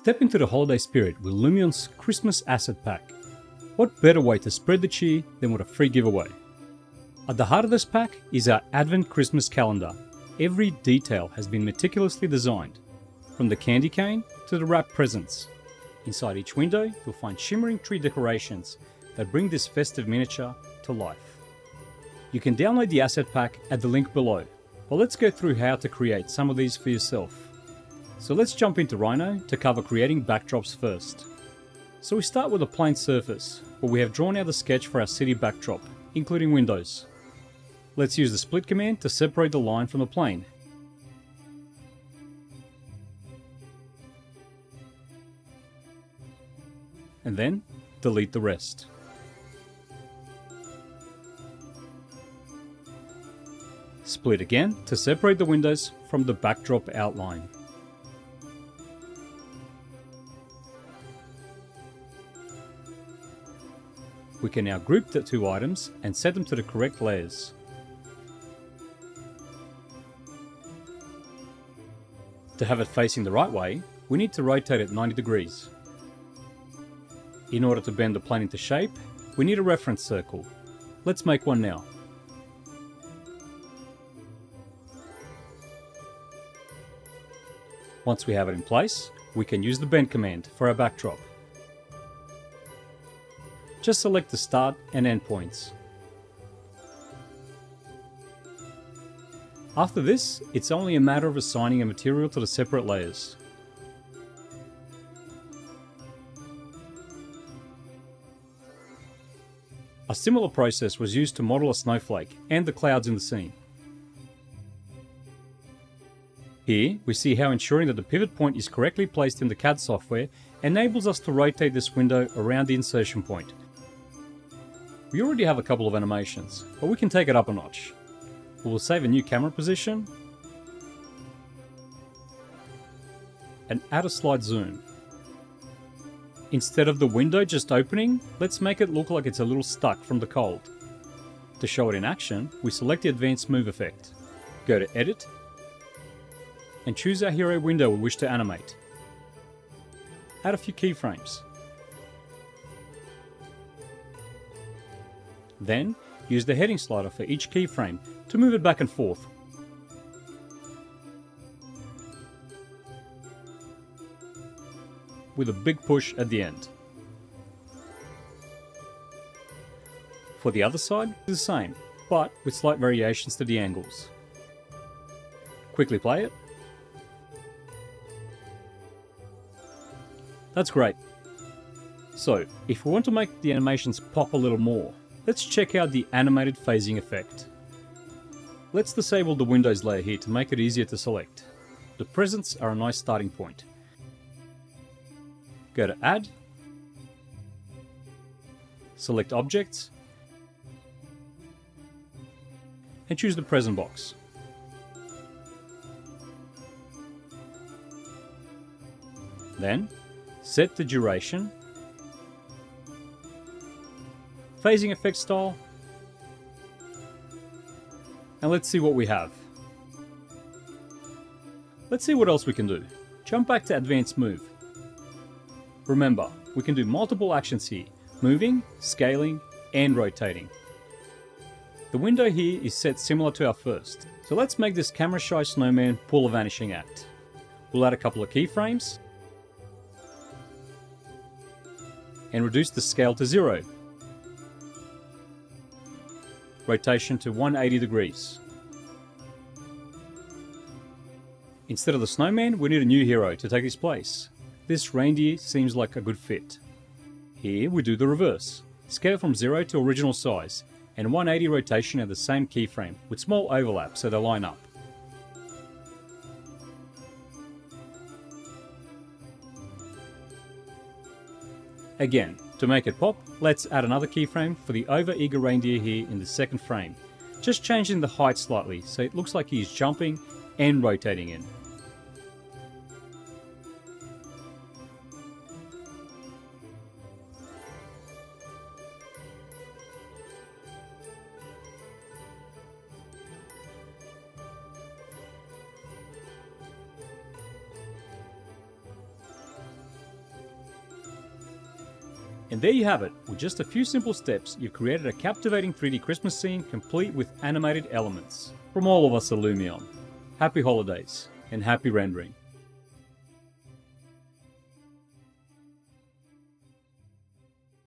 Step into the holiday spirit with Lumion's Christmas Asset Pack. What better way to spread the cheer than with a free giveaway? At the heart of this pack is our Advent Christmas calendar. Every detail has been meticulously designed, from the candy cane to the wrapped presents. Inside each window, you'll find shimmering tree decorations that bring this festive miniature to life. You can download the asset pack at the link below, but let's go through how to create some of these for yourself. So let's jump into Rhino to cover creating backdrops first. So we start with a plain surface, where we have drawn out a sketch for our city backdrop, including windows. Let's use the split command to separate the line from the plane. And then delete the rest. Split again to separate the windows from the backdrop outline. We can now group the two items and set them to the correct layers. To have it facing the right way, we need to rotate it 90 degrees. In order to bend the plane into shape, we need a reference circle. Let's make one now. Once we have it in place, we can use the bend command for our backdrop. Just select the start and end points. After this, it's only a matter of assigning a material to the separate layers. A similar process was used to model a snowflake and the clouds in the scene. Here, we see how ensuring that the pivot point is correctly placed in the CAD software enables us to rotate this window around the insertion point. We already have a couple of animations, but we can take it up a notch. We will save a new camera position and add a slide zoom. Instead of the window just opening, let's make it look like it's a little stuck from the cold. To show it in action, we select the advanced move effect. Go to edit and choose our hero window we wish to animate. Add a few keyframes. Then, use the heading slider for each keyframe to move it back and forth. With a big push at the end. For the other side, the same, but with slight variations to the angles. Quickly play it. That's great. So, if we want to make the animations pop a little more, let's check out the animated phasing effect. Let's disable the Windows layer here to make it easier to select. The presents are a nice starting point. Go to Add, select Objects, and choose the present box. Then, set the duration, phasing effect style, and let's see what we have. Let's see what else we can do. Jump back to advanced move. Remember, we can do multiple actions here, moving, scaling, and rotating. The window here is set similar to our first, so let's make this camera shy snowman pull a vanishing act. We'll add a couple of keyframes, and reduce the scale to zero. Rotation to 180 degrees. Instead of the snowman, we need a new hero to take his place. This reindeer seems like a good fit. Here we do the reverse. Scale from 0 to original size, and 180 rotation at the same keyframe, with small overlap so they line up. Again, to make it pop, let's add another keyframe for the over-eager reindeer here in the second frame, just changing the height slightly so it looks like he's jumping and rotating in. And there you have it. With just a few simple steps, you've created a captivating 3D Christmas scene complete with animated elements. From all of us at Lumion, happy holidays and happy rendering.